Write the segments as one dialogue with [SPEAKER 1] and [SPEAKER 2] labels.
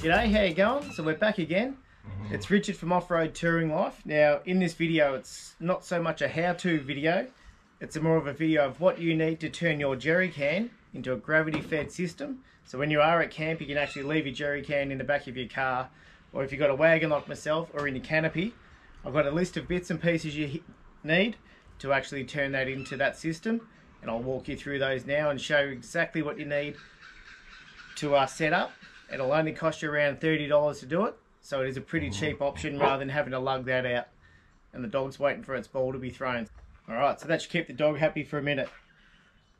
[SPEAKER 1] G'day, how you going? So we're back again. It's Richard from Off-Road Touring Life. Now in this video it's not so much a how-to video, it's a more of a video of what you need to turn your jerry can into a gravity fed system. So when you are at camp you can actually leave your jerry can in the back of your car or if you've got a wagon like myself or in your canopy. I've got a list of bits and pieces you need to actually turn that into that system and I'll walk you through those now and show you exactly what you need to uh, set up. It'll only cost you around $30 to do it, so it is a pretty cheap mm-hmm. option rather than having to lug that out and the dog's waiting for its ball to be thrown. Alright, so that should keep the dog happy for a minute.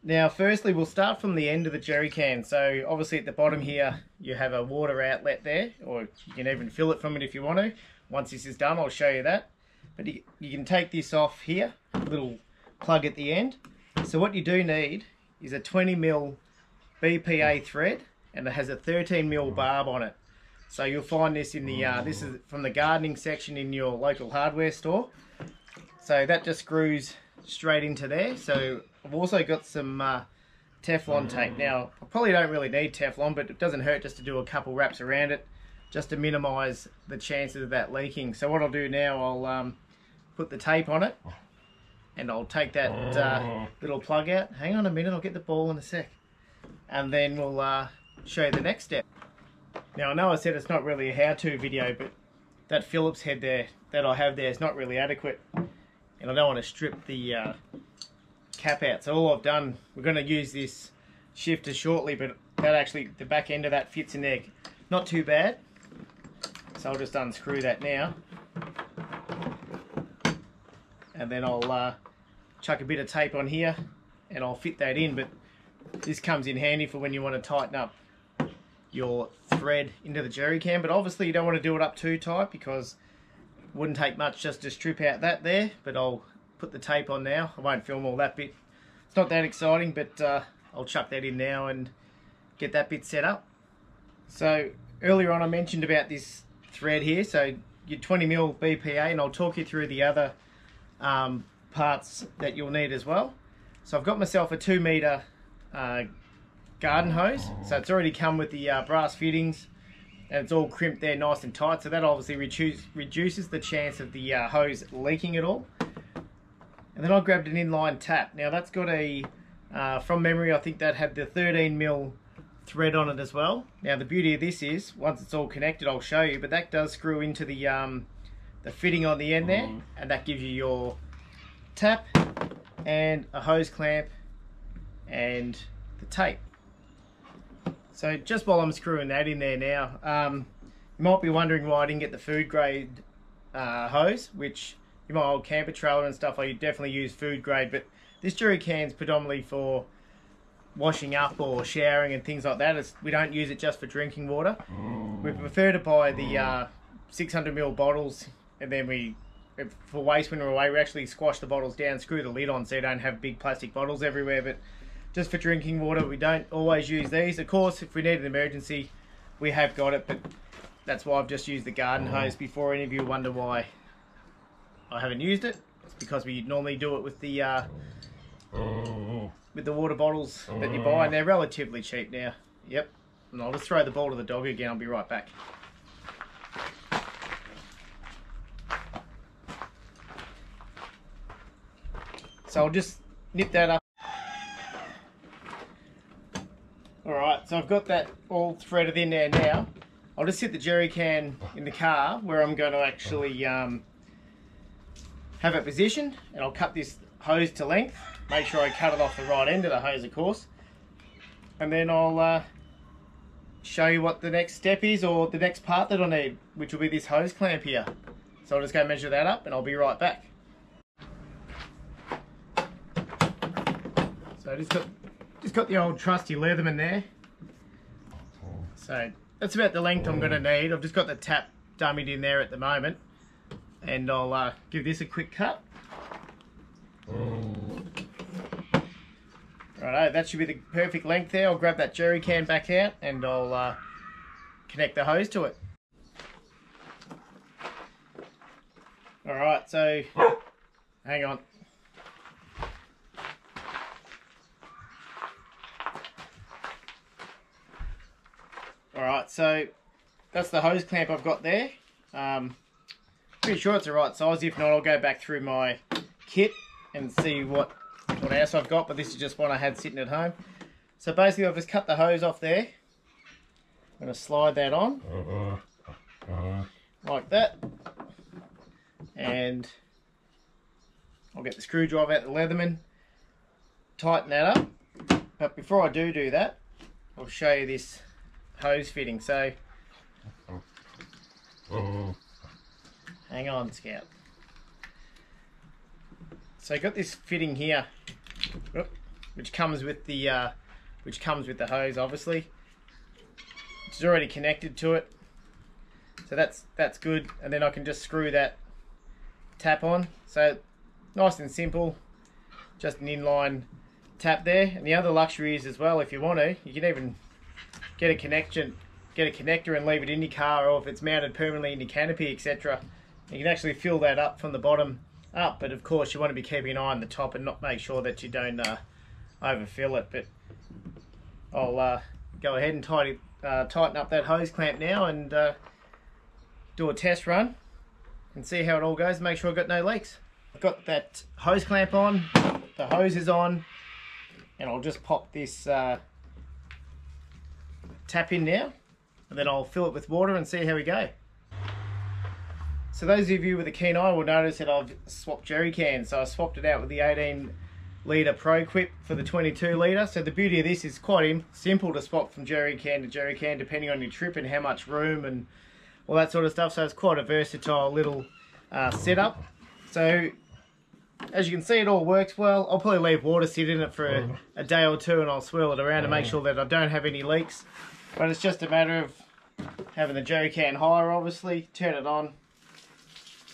[SPEAKER 1] Now firstly we'll start from the end of the jerry can. So obviously at the bottom here you have a water outlet there or you can even fill it from it if you want to. Once this is done I'll show you that. But you, you can take this off here, little plug at the end. So what you do need is a 20 mil BPA thread and it has a 13 mil barb on it. So you'll find this in the, uh, this is from the gardening section in your local hardware store. So that just screws straight into there. So I've also got some uh, Teflon tape. Now, I probably don't really need Teflon, but it doesn't hurt just to do a couple wraps around it just to minimize the chances of that leaking. So what I'll do now, I'll um, put the tape on it and I'll take that uh, little plug out. Hang on a minute, I'll get the ball in a sec. And then we'll uh, show you the next step. Now I know I said it's not really a how-to video, but that Phillips head there that I have there is not really adequate. And I don't want to strip the uh, cap out. So all I've done, we're going to use this shifter shortly, but that actually, the back end of that fits in there. Not too bad. So I'll just unscrew that now. And then I'll uh, chuck a bit of tape on here and I'll fit that in. But this comes in handy for when you want to tighten up your thread into the jerry can but obviously you don't want to do it up too tight because it wouldn't take much just to strip out that there but I'll put the tape on now. I won't film all that bit. It's not that exciting but uh, I'll chuck that in now and get that bit set up. So earlier on I mentioned about this thread here so your 20 mil BPA and I'll talk you through the other um, parts that you'll need as well. So I've got myself a two meter uh, garden hose. So it's already come with the uh, brass fittings and it's all crimped there nice and tight. So that obviously reduce, reduces the chance of the uh, hose leaking at all. And then I grabbed an inline tap. Now that's got a, uh, from memory, I think that had the 13 mil thread on it as well. Now the beauty of this is, once it's all connected, I'll show you, but that does screw into the, um, the fitting on the end there, and that gives you your tap and a hose clamp and the tape. So just while I'm screwing that in there now, um, you might be wondering why I didn't get the food grade uh, hose, which in my old camper trailer and stuff, I definitely use food grade, but this jerry can's predominantly for washing up or showering and things like that. It's, we don't use it just for drinking water. We prefer to buy the uh, 600ml bottles and then we, for waste when we're away, we actually squash the bottles down, screw the lid on so you don't have big plastic bottles everywhere. But just for drinking water. We don't always use these. Of course, if we need an emergency, we have got it, but that's why I've just used the garden hose before any of you wonder why I haven't used it. It's because we normally do it with the uh, with the water bottles that you buy, and they're relatively cheap now. Yep. And I'll just throw the ball to the dog again. I'll be right back. So I'll just nip that up. Alright, so I've got that all threaded in there now. I'll just hit the jerry can in the car where I'm going to actually um, have it positioned and I'll cut this hose to length. Make sure I cut it off the right end of the hose of course. And then I'll uh, show you what the next step is or the next part that I need, which will be this hose clamp here. So I'll just go measure that up and I'll be right back. So I just got just got the old trusty Leatherman there. So that's about the length I'm going to need. I've just got the tap dummied in there at the moment. And I'll uh, give this a quick cut. Righto, that should be the perfect length there. I'll grab that jerry can back out and I'll uh, connect the hose to it. Alright, so hang on. Alright, so that's the hose clamp I've got there. Um, pretty sure it's the right size. If not, I'll go back through my kit and see what, what else I've got. But this is just one I had sitting at home. So basically, I've just cut the hose off there. I'm to slide that on. Like that. And I'll get the screwdriver out the Leatherman. Tighten that up. But before I do do that, I'll show you this hose fitting. So, hang on, Scout. So I got this fitting here, which comes with the uh, which comes with the hose, obviously. It's already connected to it, so that's that's good. And then I can just screw that tap on. So nice and simple, just an inline tap there. And the other luxury is as well, if you want to, you can even get a connection, get a connector and leave it in your car, or if it's mounted permanently in your canopy, etc. You can actually fill that up from the bottom up, but of course you want to be keeping an eye on the top and not make sure that you don't uh, overfill it. But I'll uh, go ahead and tidy, uh, tighten up that hose clamp now and uh, do a test run and see how it all goes. Make sure I've got no leaks. I've got that hose clamp on, the hose is on, and I'll just pop this uh, tap in now and then I'll fill it with water and see how we go. So those of you with a keen eye will notice that I've swapped jerry cans. So I swapped it out with the 18 litre Pro Quip for the 22 litre. So the beauty of this is quite simple to swap from jerry can to jerry can depending on your trip and how much room and all that sort of stuff. So it's quite a versatile little uh, setup. So as you can see, it all works well. I'll probably leave water sit in it for a, a, day or two and I'll swirl it around to make sure that I don't have any leaks. But it's just a matter of having the jerry can higher, obviously, turn it on.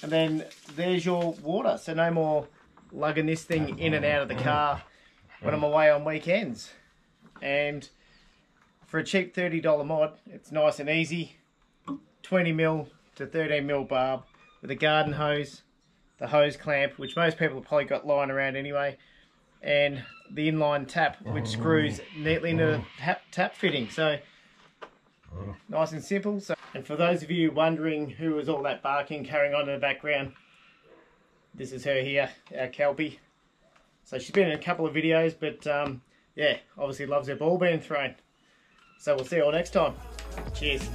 [SPEAKER 1] And then there's your water. So no more lugging this thing in and out of the car when I'm away on weekends. And for a cheap $30 mod, it's nice and easy. 20 mil to 13 mil barb with a garden hose the hose clamp, which most people have probably got lying around anyway, and the inline tap, which screws neatly into the tap, tap fitting. So nice and simple. So, and for those of you wondering who was all that barking carrying on in the background, this is her here, our Kelpie. So she's been in a couple of videos, but um, yeah, obviously loves her ball being thrown. So we'll see you all next time. Cheers.